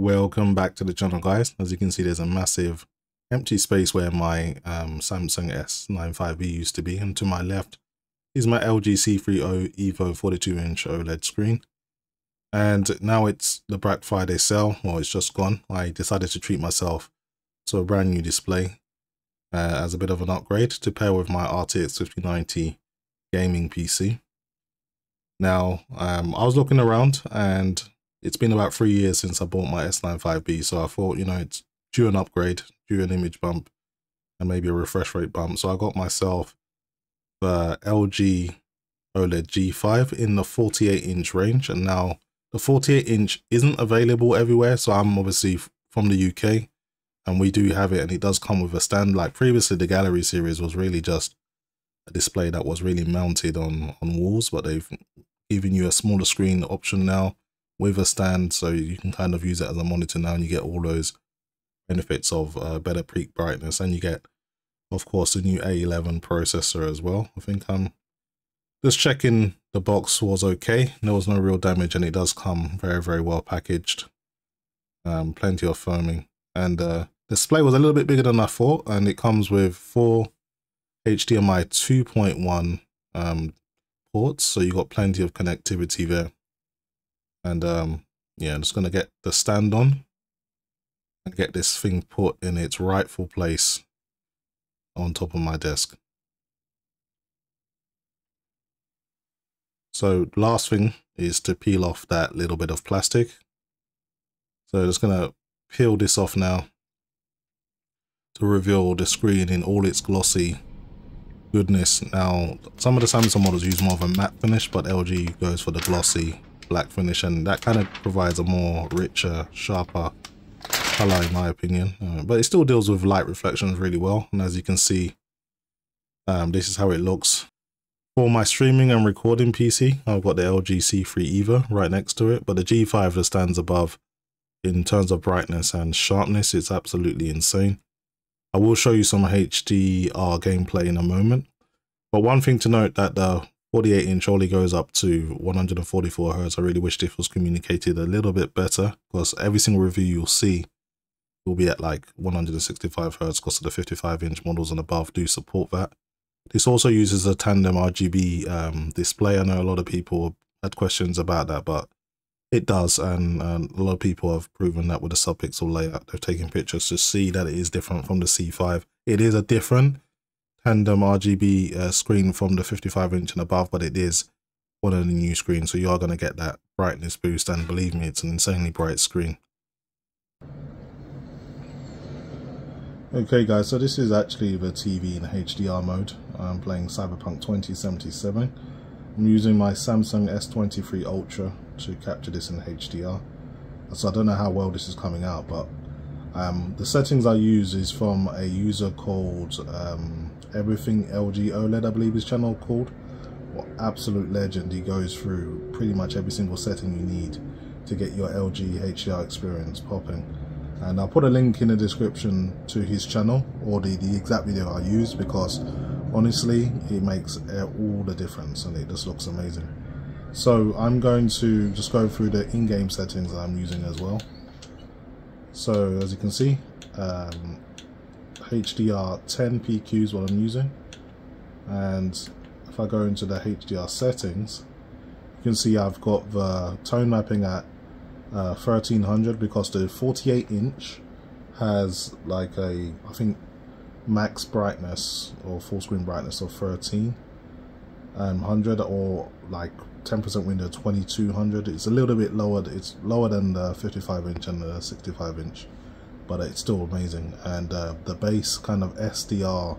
Welcome back to the channel guys. As you can see there's a massive empty space where my um, Samsung S95B used to be and to my left is my LG C30 EVO 42 inch OLED screen. And now it's the Black Friday sale, well it's just gone. I decided to treat myself to a brand new display uh, as a bit of an upgrade to pair with my RTX 5090 gaming PC. Now, um, I was looking around and it's been about three years since I bought my S95B, so I thought, you know, it's due an upgrade, due an image bump, and maybe a refresh rate bump. So I got myself the LG OLED G5 in the 48 inch range, and now the 48 inch isn't available everywhere. So I'm obviously from the UK, and we do have it, and it does come with a stand. Like previously, the Gallery series was really just a display that was really mounted on on walls, but they've given you a smaller screen option now with a stand so you can kind of use it as a monitor now and you get all those benefits of uh, better peak brightness and you get of course the new A11 processor as well. I think I'm just checking the box was okay. There was no real damage and it does come very very well packaged. Um, plenty of foaming. And uh, display was a little bit bigger than I thought and it comes with four HDMI 2.1 um, ports so you got plenty of connectivity there and um yeah i'm just gonna get the stand on and get this thing put in its rightful place on top of my desk. So last thing is to peel off that little bit of plastic. So I'm just gonna peel this off now to reveal the screen in all its glossy goodness. Now some of the samsung models use more of a matte finish but lg goes for the glossy black finish and that kind of provides a more richer, sharper color in my opinion. Uh, but it still deals with light reflections really well. And as you can see, um, this is how it looks. For my streaming and recording PC, I've got the LG C3 EVO right next to it, but the G5 that stands above in terms of brightness and sharpness, it's absolutely insane. I will show you some HDR gameplay in a moment. But one thing to note that the 48 inch only goes up to 144 hertz. I really wish this was communicated a little bit better because every single review you'll see will be at like 165 hertz because of the 55 inch models and above do support that. This also uses a tandem RGB um, display. I know a lot of people had questions about that, but it does. And, a lot of people have proven that with the subpixel layout. They've taken pictures to see that it is different from the C5. It is a different tandem RGB uh, screen from the 55 inch and above, but it is one of the new screens, so you are going to get that brightness boost, and believe me, it's an insanely bright screen. Okay guys, so this is actually the TV in HDR mode. I'm playing Cyberpunk 2077. I'm using my Samsung S23 Ultra to capture this in HDR. So I don't know how well this is coming out, but um, the settings I use is from a user called um, Everything LG OLED, I believe his channel called. What absolute legend. He goes through pretty much every single setting you need to get your LG HDR experience popping. And I'll put a link in the description to his channel or the, the exact video I use because honestly, it makes all the difference and it just looks amazing. So I'm going to just go through the in-game settings that I'm using as well. So as you can see, um, HDR 10 PQ is what I'm using. And if I go into the HDR settings, you can see I've got the tone mapping at uh, 1300 because the 48 inch has like a, I think, max brightness or full screen brightness of 13 um, 100 or like 10% window 2200 it's a little bit lower it's lower than the 55 inch and the 65 inch but it's still amazing. And uh, the base kind of SDR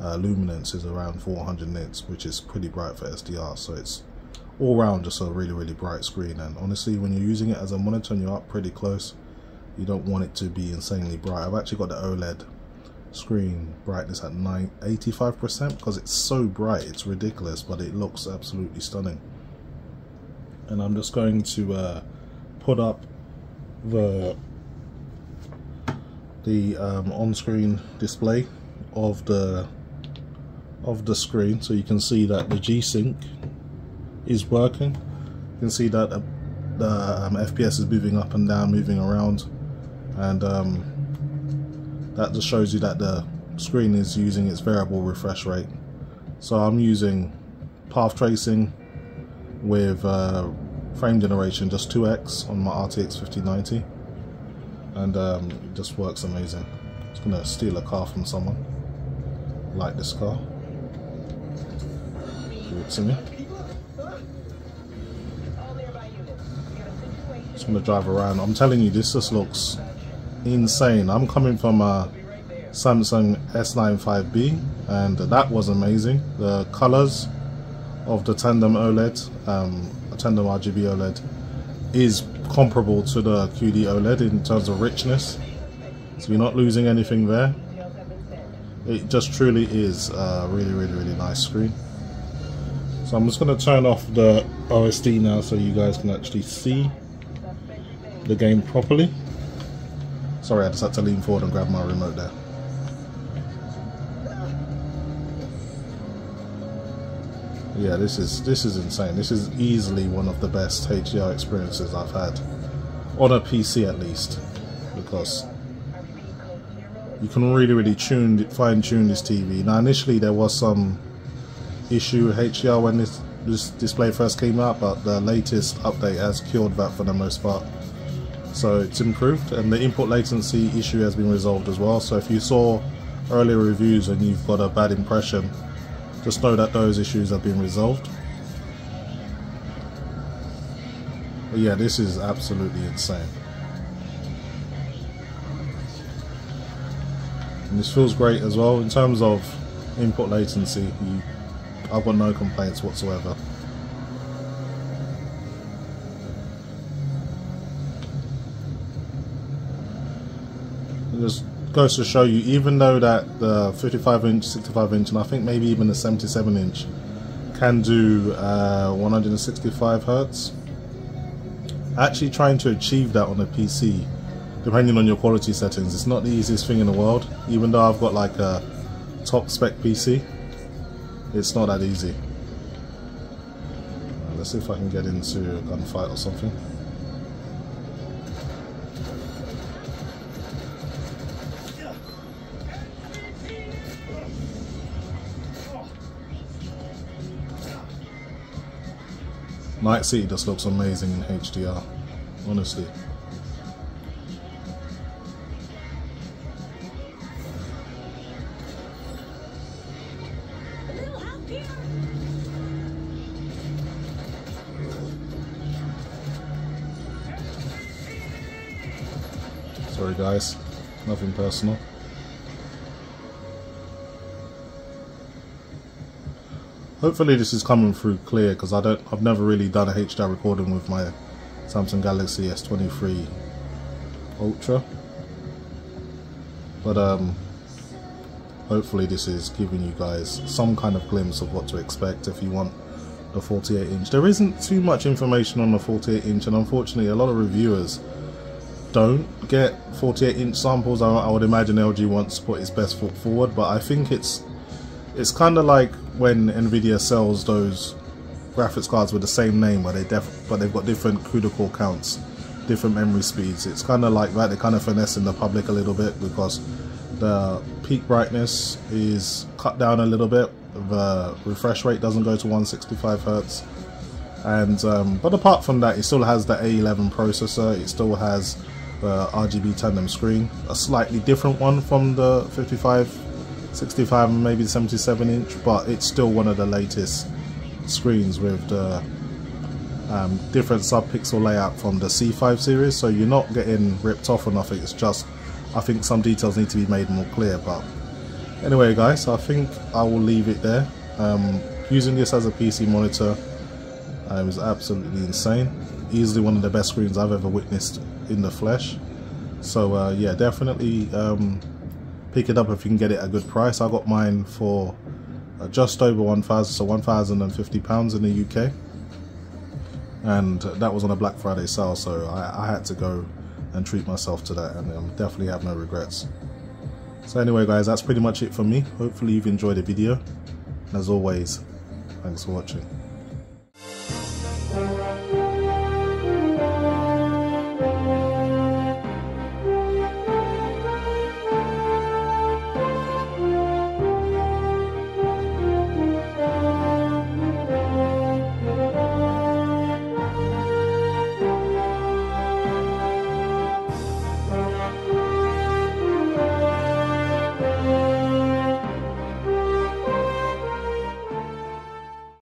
uh, luminance is around 400 nits which is pretty bright for SDR so it's all round just a really really bright screen. And honestly when you're using it as a monitor and you're up pretty close you don't want it to be insanely bright. I've actually got the OLED screen brightness at 85% because it's so bright it's ridiculous but it looks absolutely stunning. And I'm just going to uh, put up the the um, on-screen display of the of the screen. So you can see that the G-Sync is working. You can see that the um, FPS is moving up and down, moving around, and um, that just shows you that the screen is using its variable refresh rate. So I'm using path tracing with uh, frame generation just 2x on my RTX 5090 and um, it just works amazing. Just gonna steal a car from someone. Like this car. Give it to me. Just gonna drive around. I'm telling you, this just looks insane. I'm coming from a Samsung S95B and that was amazing. The colors of the tandem OLED, um, tandem RGB OLED, is comparable to the QD OLED in terms of richness. So you're not losing anything there. It just truly is a really, really, really nice screen. So I'm just going to turn off the OSD now so you guys can actually see the game properly. Sorry, I just had to lean forward and grab my remote there. Yeah this is this is insane. This is easily one of the best HDR experiences I've had. On a PC at least because you can really really tune fine tune this TV now initially there was some issue with HDR when this, this display first came out but the latest update has cured that for the most part. So it's improved and the input latency issue has been resolved as well. So if you saw earlier reviews and you've got a bad impression just know that those issues have been resolved. But yeah, this is absolutely insane. And this feels great as well in terms of input latency. You, I've got no complaints whatsoever. Goes to show you, even though that the 55 inch, 65 inch, and I think maybe even the 77 inch can do uh, 165 hertz, actually trying to achieve that on a PC, depending on your quality settings, it's not the easiest thing in the world. Even though I've got like a top spec PC, it's not that easy. Uh, let's see if I can get into a gunfight or something. Night City just looks amazing in HDR, honestly. Sorry guys, nothing personal. Hopefully this is coming through clear because I don't I've never really done a HDR recording with my Samsung Galaxy S23 Ultra. But um hopefully this is giving you guys some kind of glimpse of what to expect if you want the 48 inch. There isn't too much information on the 48 inch and unfortunately a lot of reviewers don't get 48 inch samples. I, I would imagine LG wants to put its best foot forward but I think it's it's kind of like when Nvidia sells those graphics cards with the same name, but they def but they've got different CUDA core counts, different memory speeds. It's kind of like that. They're kind of finessing the public a little bit because the peak brightness is cut down a little bit. The refresh rate doesn't go to 165 hertz. And um, but apart from that, it still has the A11 processor. It still has the RGB tandem screen, a slightly different one from the 55 65 and maybe 77 inch but it's still one of the latest screens with the um, different sub-pixel layout from the C5 series. So you're not getting ripped off or nothing. It's just I think some details need to be made more clear but anyway guys I think I will leave it there. Um, using this as a PC monitor uh, was absolutely insane. Easily one of the best screens I've ever witnessed in the flesh. So uh, yeah definitely um, pick it up if you can get it at a good price. I got mine for uh, just over 1,000, so 1,050 pounds in the UK, and that was on a Black Friday sale. So I, I had to go and treat myself to that, and um, definitely have no regrets. So anyway, guys, that's pretty much it for me. Hopefully you've enjoyed the video. as always, thanks for watching.